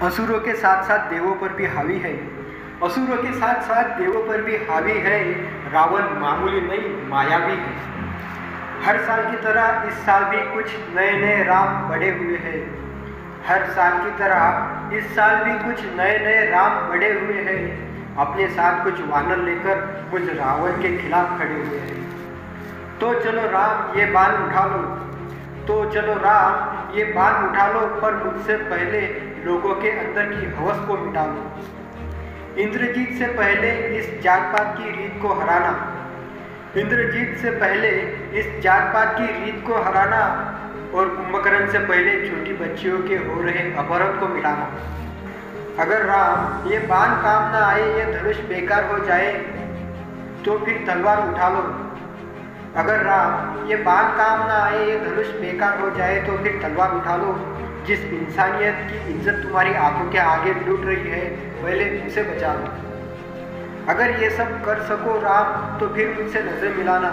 असुरों के साथ साथ देवों पर भी हावी है। असुरों के साथ साथ देवों पर भी हावी है, रावण मामूली नहीं, मायावी है। हर साल की तरह इस साल भी कुछ नए नए राम बढ़े हुए हैं। हर साल की तरह इस साल भी कुछ नए नए राम बढ़े हुए हैं। अपने साथ कुछ वानर लेकर कुछ रावण के खिलाफ खड़े हुए हैं। तो चलो राम, ये बाल उठा लो। तो चलो राम, ये बात उठा लो, पर मुझसे पहले लोगों के अंदर की हवस को मिटा लो इंद्रजीत से पहले इस जात पात की रीत को हराना। इंद्रजीत से पहले इस जात पात की रीत को हराना और कुंभकर्ण से पहले छोटी बच्चियों के हो रहे अपहरण को मिटाना। अगर राम, ये बाण काम ना आए, ये धनुष बेकार हो जाए तो फिर तलवार उठा लो। अगर राम, ये बाण काम ना आए, ये धनुष बेकार हो जाए तो फिर तलवार उठा लो। जिस इंसानियत की इज़्ज़त तुम्हारी आँखों के आगे लूट रही है पहले उसे बचा लो। अगर ये सब कर सको राम तो फिर मुझसे नज़र मिलाना।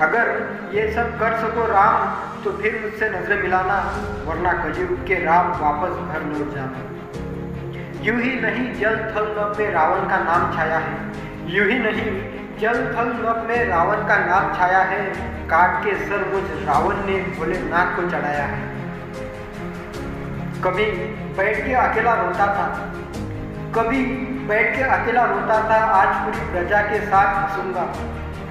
अगर ये सब कर सको राम तो फिर मुझसे नज़र मिलाना, वरना कलयुग के राम वापस घर लौट जाना। यूँ ही नहीं जल थल नभ में रावण का नाम छाया है। यूँ ही नहीं जल थल नभ में रावण का नाम छाया है। काट के सर मुझ रावण ने भोलेनाथ को चढ़ाया है। कभी बैठ के अकेला रोता था। कभी बैठ के अकेला रोता था, आज पूरी प्रजा के साथ हंसूँगा।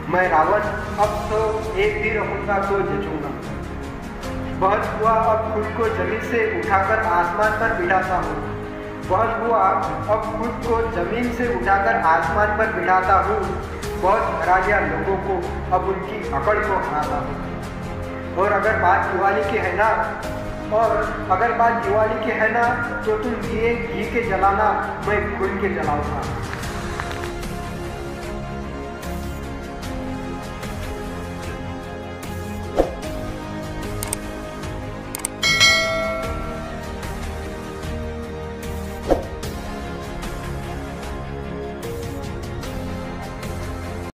मैं रावण, अब तो एक भी रहूँगा तो जचूँगा। बहुत हुआ, अब खुद को ज़मीन से उठाकर आसमान पर बिठाता हूँ। बहुत हुआ, अब खुद को ज़मीन से उठाकर आसमान पर बिठाता हूँ। बहुत हरा गया लोगों को, अब उनकी अकड़ को हराता हूँ। और अगर बात दिवाली की है ना और अगर बात दिवाली की है ना तो तुम दिए घी के जलाना, मैं खुल के जलाऊँगा।